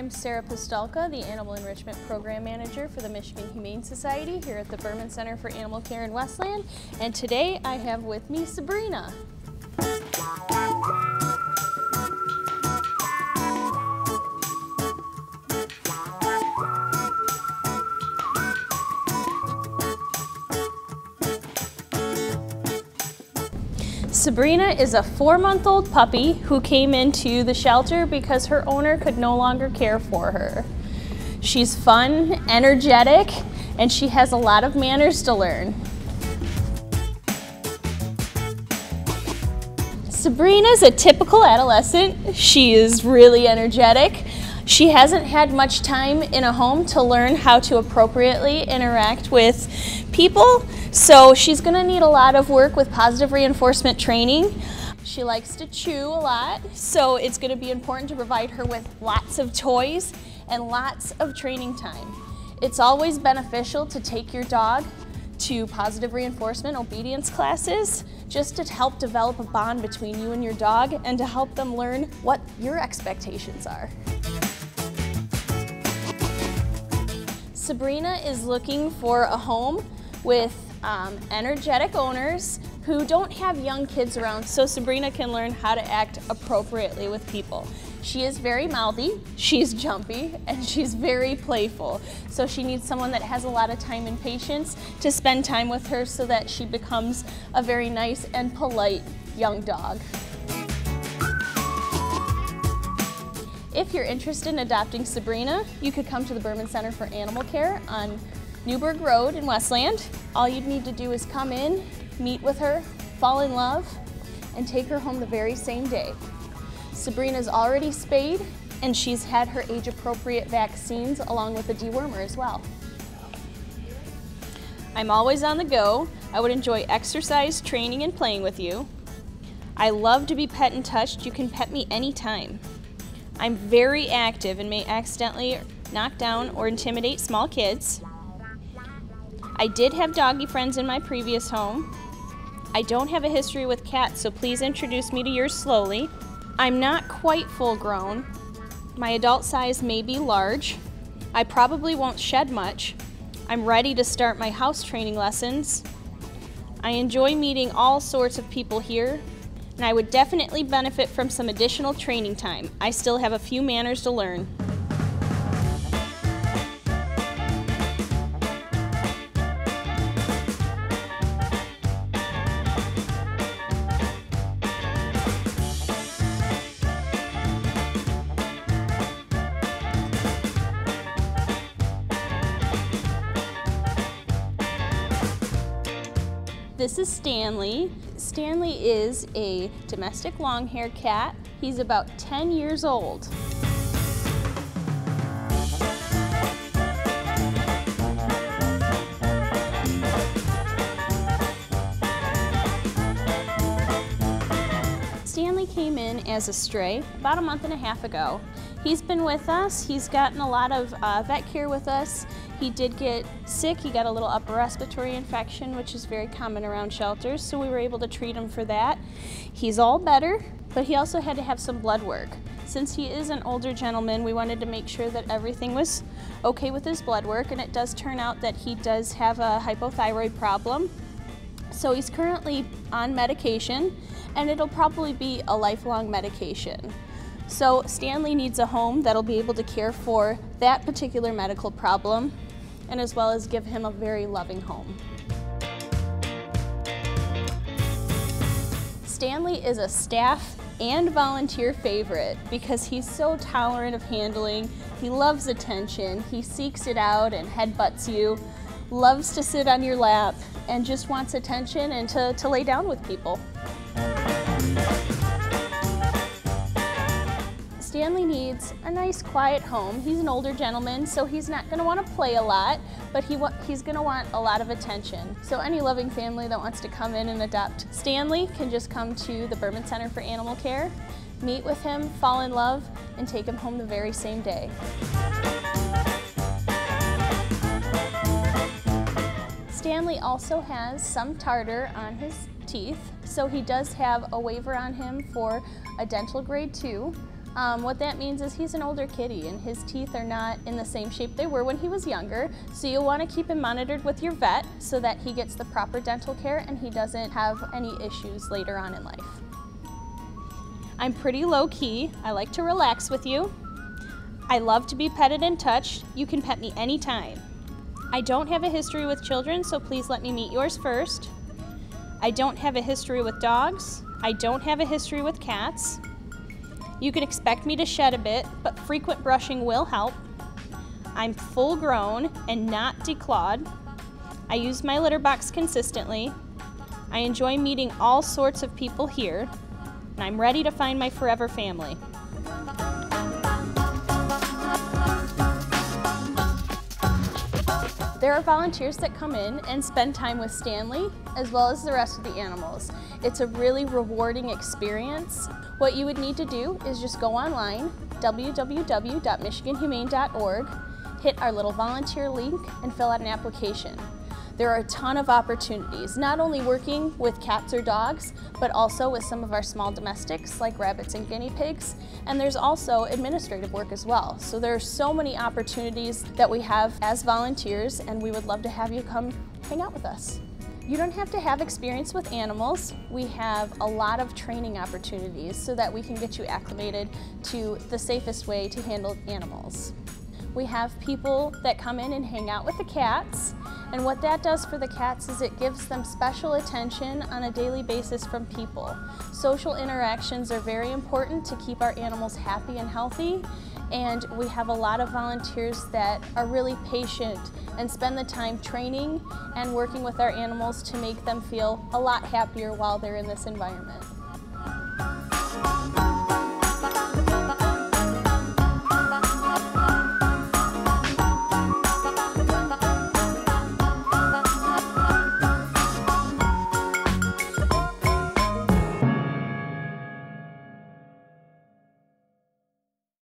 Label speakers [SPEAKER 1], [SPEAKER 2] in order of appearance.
[SPEAKER 1] I'm Sarah Pistolka, the Animal Enrichment Program Manager for the Michigan Humane Society here at the Berman Center for Animal Care in Westland. And today I have with me Sabrina. Sabrina is a four-month-old puppy who came into the shelter because her owner could no longer care for her. She's fun, energetic, and she has a lot of manners to learn. Sabrina's a typical adolescent. She is really energetic. She hasn't had much time in a home to learn how to appropriately interact with people, so she's gonna need a lot of work with positive reinforcement training. She likes to chew a lot, so it's gonna be important to provide her with lots of toys and lots of training time. It's always beneficial to take your dog to positive reinforcement obedience classes just to help develop a bond between you and your dog and to help them learn what your expectations are. Sabrina is looking for a home with um, energetic owners who don't have young kids around so Sabrina can learn how to act appropriately with people. She is very mouthy, she's jumpy, and she's very playful. So she needs someone that has a lot of time and patience to spend time with her so that she becomes a very nice and polite young dog. If you're interested in adopting Sabrina, you could come to the Berman Center for Animal Care on Newburgh Road in Westland. All you'd need to do is come in, meet with her, fall in love, and take her home the very same day. Sabrina's already spayed, and she's had her age-appropriate vaccines along with a dewormer as well. I'm always on the go. I would enjoy exercise, training, and playing with you. I love to be pet and touched. You can pet me anytime. I'm very active and may accidentally knock down or intimidate small kids. I did have doggy friends in my previous home. I don't have a history with cats, so please introduce me to yours slowly. I'm not quite full grown. My adult size may be large. I probably won't shed much. I'm ready to start my house training lessons. I enjoy meeting all sorts of people here, and I would definitely benefit from some additional training time. I still have a few manners to learn. This is Stanley. Stanley is a domestic long-haired cat. He's about 10 years old. Stanley came in as a stray about a month and a half ago. He's been with us. He's gotten a lot of uh, vet care with us. He did get sick. He got a little upper respiratory infection, which is very common around shelters, so we were able to treat him for that. He's all better, but he also had to have some blood work. Since he is an older gentleman, we wanted to make sure that everything was okay with his blood work, and it does turn out that he does have a hypothyroid problem. So he's currently on medication, and it'll probably be a lifelong medication. So Stanley needs a home that'll be able to care for that particular medical problem and as well as give him a very loving home. Stanley is a staff and volunteer favorite because he's so tolerant of handling, he loves attention, he seeks it out and headbutts you, loves to sit on your lap, and just wants attention and to, to lay down with people. Stanley needs a nice quiet home. He's an older gentleman, so he's not gonna wanna play a lot, but he he's gonna want a lot of attention. So any loving family that wants to come in and adopt Stanley can just come to the Berman Center for Animal Care, meet with him, fall in love, and take him home the very same day. Stanley also has some tartar on his teeth, so he does have a waiver on him for a dental grade 2, Um, what that means is he's an older kitty and his teeth are not in the same shape they were when he was younger. So you'll want to keep him monitored with your vet so that he gets the proper dental care and he doesn't have any issues later on in life. I'm pretty low key. I like to relax with you. I love to be petted and touched. You can pet me anytime. I don't have a history with children, so please let me meet yours first. I don't have a history with dogs. I don't have a history with cats. You can expect me to shed a bit, but frequent brushing will help. I'm full grown and not declawed. I use my litter box consistently. I enjoy meeting all sorts of people here, and I'm ready to find my forever family. There are volunteers that come in and spend time with Stanley as well as the rest of the animals. It's a really rewarding experience. What you would need to do is just go online, www.michiganhumane.org, hit our little volunteer link and fill out an application. There are a ton of opportunities, not only working with cats or dogs, but also with some of our small domestics like rabbits and guinea pigs. And there's also administrative work as well. So there are so many opportunities that we have as volunteers and we would love to have you come hang out with us. You don't have to have experience with animals. We have a lot of training opportunities so that we can get you acclimated to the safest way to handle animals. We have people that come in and hang out with the cats, and what that does for the cats is it gives them special attention on a daily basis from people. Social interactions are very important to keep our animals happy and healthy, and we have a lot of volunteers that are really patient and spend the time training and working with our animals to make them feel a lot happier while they're in this environment.